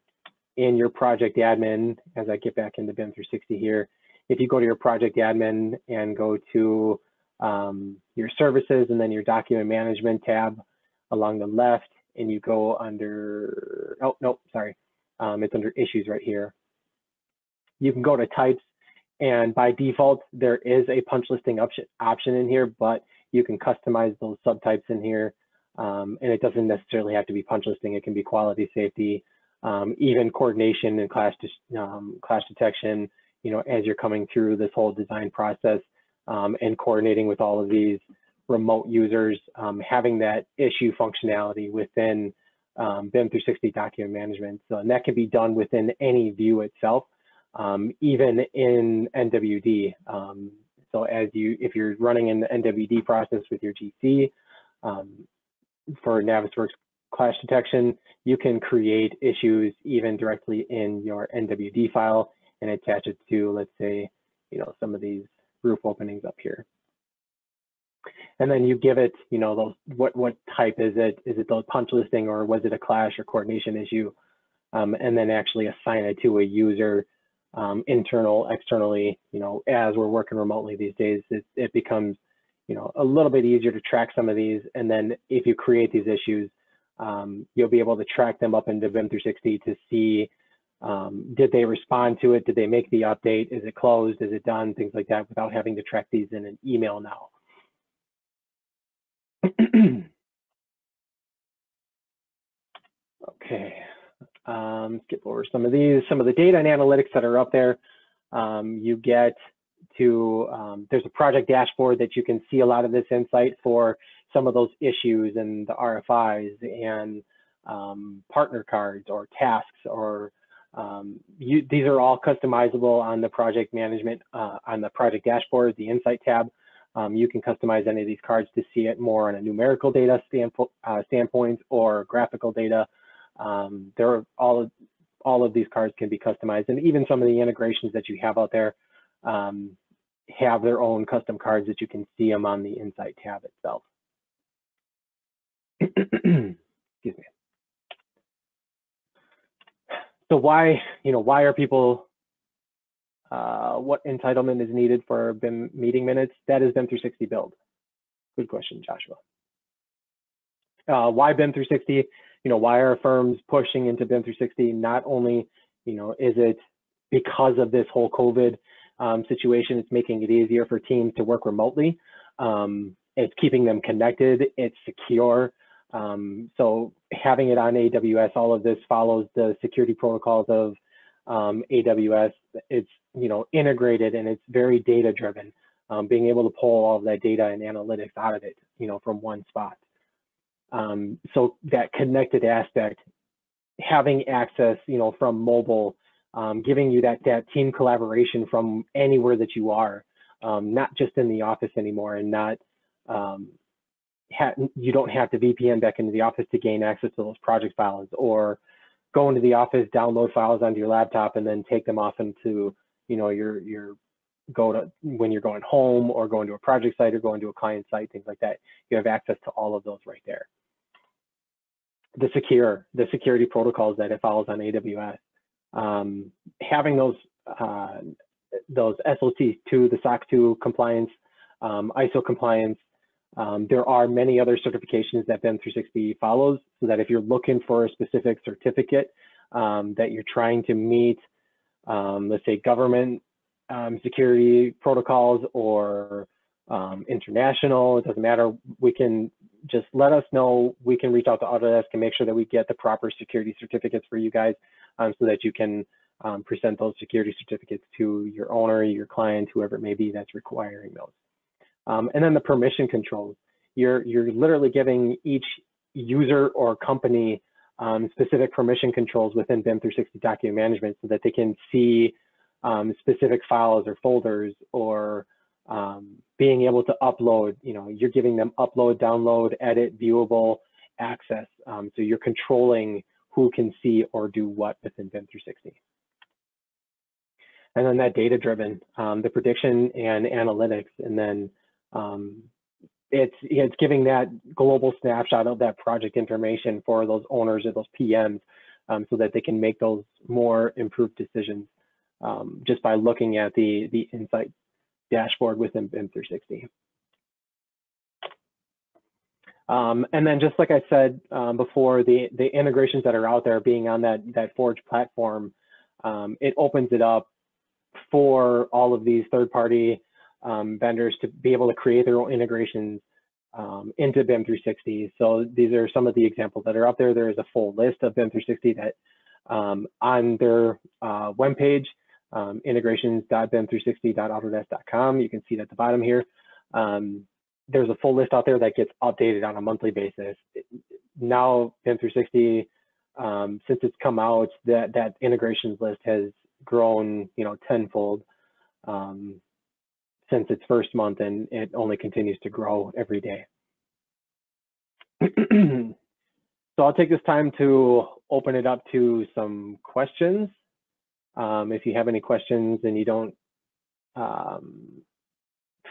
in your project admin, as I get back into BIM 360 here, if you go to your project admin and go to um, your services and then your document management tab along the left, and you go under, oh, no, sorry, um, it's under issues right here. You can go to types and by default, there is a punch listing option, option in here, but you can customize those subtypes in here. Um, and it doesn't necessarily have to be punch listing. It can be quality safety, um, even coordination and clash, um, clash detection, you know, as you're coming through this whole design process um, and coordinating with all of these remote users um, having that issue functionality within um, BIM 360 document management. So, and that can be done within any view itself, even in NWD. So as you, if you're running in the NWD process with your GC um, for Navisworks clash detection, you can create issues even directly in your NWD file and attach it to, let's say, you know, some of these roof openings up here and then you give it, you know, those what what type is it? Is it the punch listing or was it a clash or coordination issue? Um, and then actually assign it to a user, um, internal, externally. You know, as we're working remotely these days, it, it becomes, you know, a little bit easier to track some of these. And then if you create these issues, um, you'll be able to track them up into BIM 360 to see um, did they respond to it? Did they make the update? Is it closed? Is it done? Things like that without having to track these in an email now. [clears throat] okay, um, skip over some of these. Some of the data and analytics that are up there, um, you get to, um, there's a project dashboard that you can see a lot of this insight for some of those issues and the RFIs and um, partner cards or tasks or um, you, these are all customizable on the project management, uh, on the project dashboard, the insight tab. Um, you can customize any of these cards to see it more on a numerical data standpo uh, standpoint or graphical data. Um, there are all of, all of these cards can be customized and even some of the integrations that you have out there um, have their own custom cards that you can see them on the Insight tab itself. [clears throat] Excuse me. So why, you know, why are people, uh, what entitlement is needed for BIM meeting minutes? That is BIM 360 build. Good question, Joshua. Uh, why BIM 360? You know, why are firms pushing into BIM 360? Not only, you know, is it because of this whole COVID um, situation, it's making it easier for teams to work remotely. Um, it's keeping them connected. It's secure. Um, so having it on AWS, all of this follows the security protocols of um, AWS. It's you know integrated and it's very data driven. Um, being able to pull all of that data and analytics out of it, you know, from one spot. Um, so that connected aspect, having access, you know, from mobile, um, giving you that that team collaboration from anywhere that you are, um, not just in the office anymore, and not you don't have to VPN back into the office to gain access to those project files or go into the office, download files onto your laptop, and then take them off into you know your your go to when you're going home or going to a project site or going to a client site, things like that. You have access to all of those right there. The secure, the security protocols that it follows on AWS, um, having those uh, those SOC2, the SOC 2 compliance, um, ISO compliance, um, there are many other certifications that BIM 360 follows, so that if you're looking for a specific certificate um, that you're trying to meet, um, let's say government um, security protocols or international, it doesn't matter. We can just let us know. We can reach out to Autodesk and make sure that we get the proper security certificates for you guys um, so that you can present those security certificates to your owner, your client, whoever it may be that's requiring those. Um, and then the permission controls. You're, you're literally giving each user or company um, specific permission controls within BIM 360 document management so that they can see um, specific files or folders or um, being able to upload, you know, you're giving them upload, download, edit, viewable access. Um, so you're controlling who can see or do what within BIM 360. And then that data driven, um, the prediction and analytics, and then um, it's it's giving that global snapshot of that project information for those owners or those PMs um, so that they can make those more improved decisions um, just by looking at the the insight dashboard within BIM 360. Um, and then just like I said um, before, the the integrations that are out there being on that that Forge platform, um, it opens it up for all of these third party um, vendors to be able to create their own integrations um, into BIM 360. So these are some of the examples that are out there. There is a full list of BIM 360 that um, on their uh, webpage, um, integrations.bim360.autodesk.com. You can see it at the bottom here. Um, there's a full list out there that gets updated on a monthly basis. Now BIM 360, um, since it's come out, that that integrations list has grown, you know, tenfold. Um, since its first month and it only continues to grow every day. [clears throat] so I'll take this time to open it up to some questions. Um, if you have any questions and you don't um,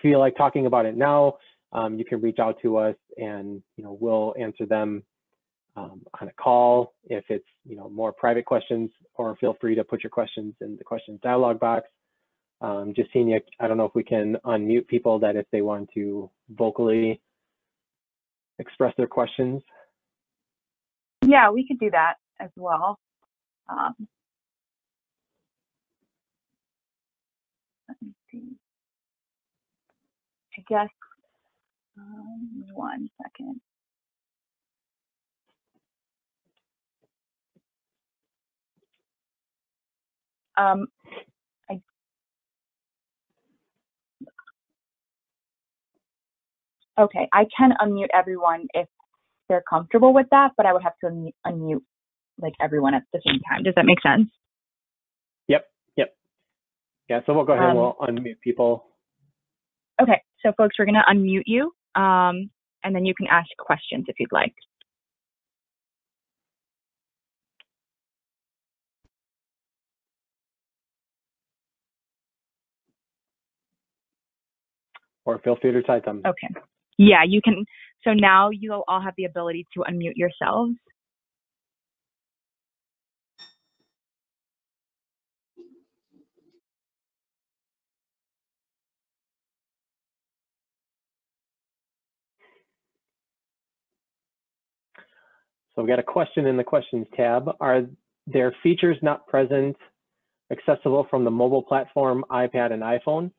feel like talking about it now, um, you can reach out to us and you know we'll answer them um, on a call if it's you know more private questions or feel free to put your questions in the questions dialog box um, Justinia, I don't know if we can unmute people that if they want to vocally express their questions. Yeah, we could do that as well. Um, let me see. I guess um, one second. Um, Okay, I can unmute everyone if they're comfortable with that, but I would have to unmute, unmute like everyone at the same time. Does that make sense? Yep, yep. Yeah, so we'll go ahead and Um, we'll unmute people. Okay, so folks, we're gonna unmute you, um, and then you can ask questions if you'd like. Or feel free to type them. Okay. Yeah, you can. So now you'll all have the ability to unmute yourselves. So we've got a question in the questions tab. Are there features not present accessible from the mobile platform, iPad and iPhone?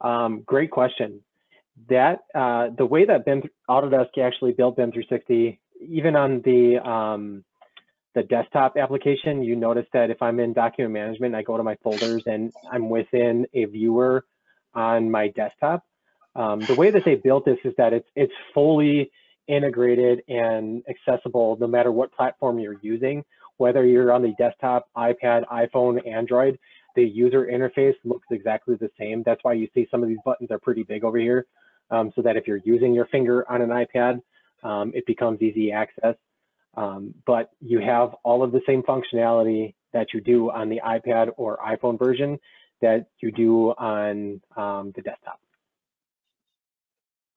Um, great question. That uh, the way that BIM Autodesk actually built BIM 360, even on the um, the desktop application, you notice that if I'm in document management, I go to my folders and I'm within a viewer on my desktop. Um, the way that they built this is that it's it's fully integrated and accessible no matter what platform you're using, whether you're on the desktop, iPad, iPhone, Android, the user interface looks exactly the same. That's why you see some of these buttons are pretty big over here, um, so that if you're using your finger on an iPad, um, it becomes easy access. Um, but you have all of the same functionality that you do on the iPad or iPhone version that you do on um, the desktop.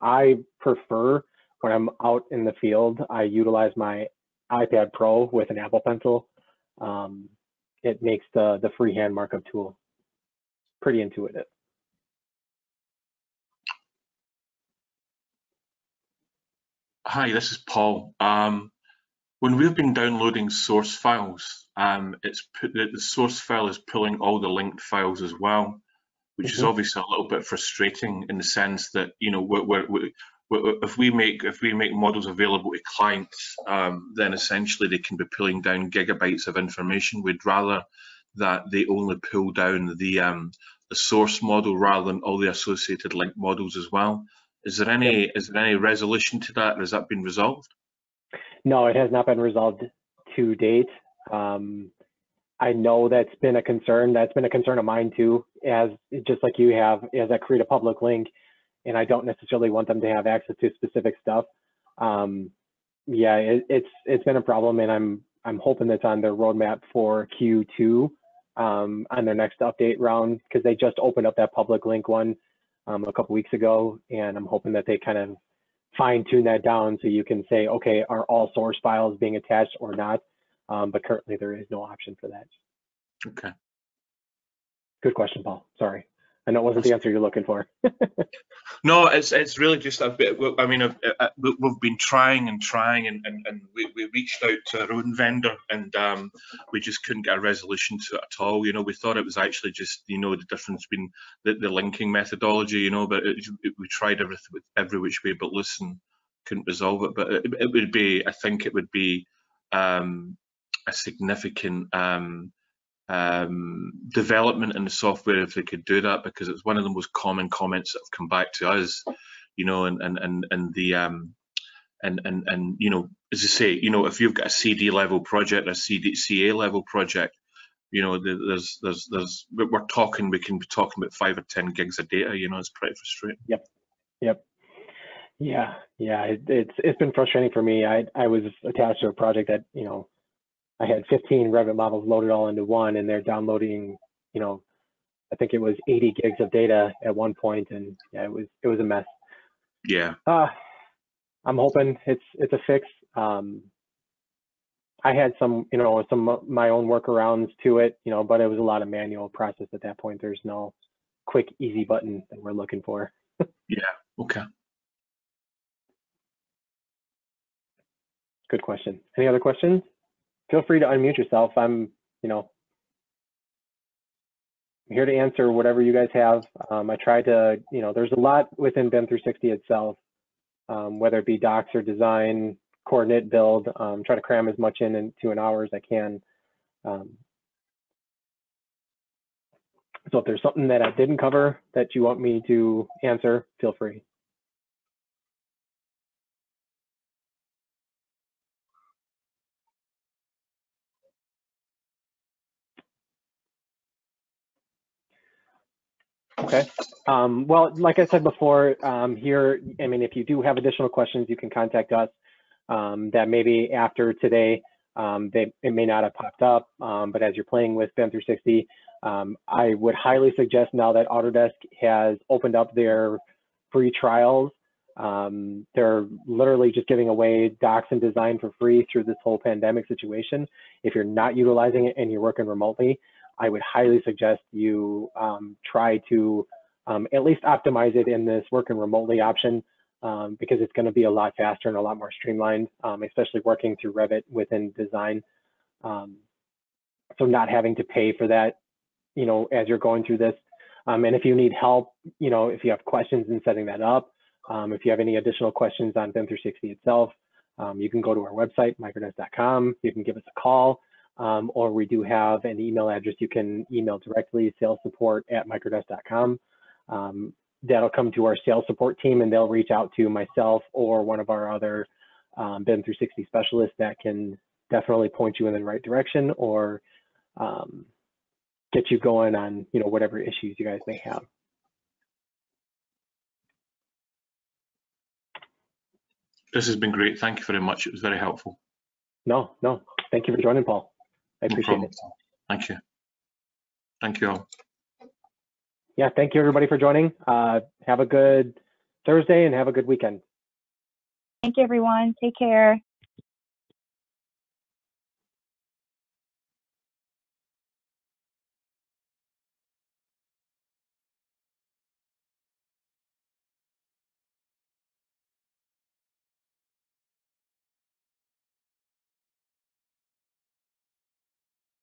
I prefer when I'm out in the field, I utilize my iPad Pro with an Apple Pencil. Um, it makes the the freehand markup tool pretty intuitive. Hi, this is Paul. Um, when we've been downloading source files, um, it's put, the source file is pulling all the linked files as well, which is Mhm. obviously a little bit frustrating in the sense that you know we're, we're- if we make if we make models available to clients, um, then essentially they can be pulling down gigabytes of information. We'd rather that they only pull down the um, the source model rather than all the associated linked models as well. Is there any is there any resolution to that? Has that been resolved? No, it has not been resolved to date. Um, I know that's been a concern. That's been a concern of mine too, as just like you have, as I create a public link and I don't necessarily want them to have access to specific stuff. Um, yeah, it, it's it's been a problem, and I'm I'm hoping that's on their roadmap for Q2 um, on their next update round because they just opened up that public link one um, a couple weeks ago, and I'm hoping that they kind of fine tune that down so you can say, okay, are all source files being attached or not? Um, but currently there is no option for that. Okay. Good question, Paul. Sorry. I know it wasn't the answer you're looking for. [laughs] No, it's it's really just a bit. I mean, we've been trying and trying, and, and, and we, we reached out to our own vendor, and um, we just couldn't get a resolution to it at all. You know, we thought it was actually just you know the difference between the, the linking methodology, you know, but it, it, we tried everything every which way but listen, couldn't resolve it. But it, it would be, I think, it would be um, a significant. Um, um, development in the software if they could do that because it's one of the most common comments that have come back to us, you know, and and and, and the um, and and and you know, as I say, you know, if you've got a CD level project, a CD CA level project, you know, there's there's there's we're talking we can be talking about five or ten gigs of data, you know, it's pretty frustrating. Yep, yep. Yeah, yeah, it, it's it's been frustrating for me. I I was attached to a project that you know I had 15 Revit models loaded all into one, and they're downloading, you know, I think it was 80 gigs of data at one point, and yeah, it was it was a mess. Yeah, Uh, I'm hoping it's it's a fix. Um, I had some, you know, some of my own workarounds to it, you know, but it was a lot of manual process at that point. There's no quick, easy button that we're looking for. [laughs] Yeah. Okay. Good question. Any other questions? Feel free to unmute yourself. I'm, you know, I'm here to answer whatever you guys have. Um, I try to, you know, there's a lot within BIM 360 itself, um, whether it be docs or design, coordinate, build. Um, try to cram as much in into an hour as I can. Um, so if there's something that I didn't cover that you want me to answer, feel free. Okay. Um, well, like I said before, um, here, I mean, if you do have additional questions, you can contact us. Um, that maybe after today, um, they, it may not have popped up, um, but as you're playing with BIM 360, um, I would highly suggest now that Autodesk has opened up their free trials. They're literally just giving away docs and design for free through this whole pandemic situation. If you're not utilizing it and you're working remotely, I would highly suggest you um, try to um, at least optimize it in this working remotely option um, because it's going to be a lot faster and a lot more streamlined, um, especially working through Revit within design. Um, so not having to pay for that, you know, as you're going through this. Um, and if you need help, you know, if you have questions in setting that up, if you have any additional questions on BIM 360 itself, you can go to our website, microdesk.com. You can give us a call. Um, or we do have an email address you can email directly, sales support at microdesk.com. Um, that'll come to our sales support team and they'll reach out to myself or one of our other um, BIM 360 specialists that can definitely point you in the right direction or um, get you going on you know whatever issues you guys may have. This has been great. Thank you very much. It was very helpful. No, no. Thank you for joining, Paul. I No appreciate problem. it. Thank you. Thank you all. Yeah, thank you everybody for joining. Uh, have a good Thursday and have a good weekend. Thank you, everyone. Take care.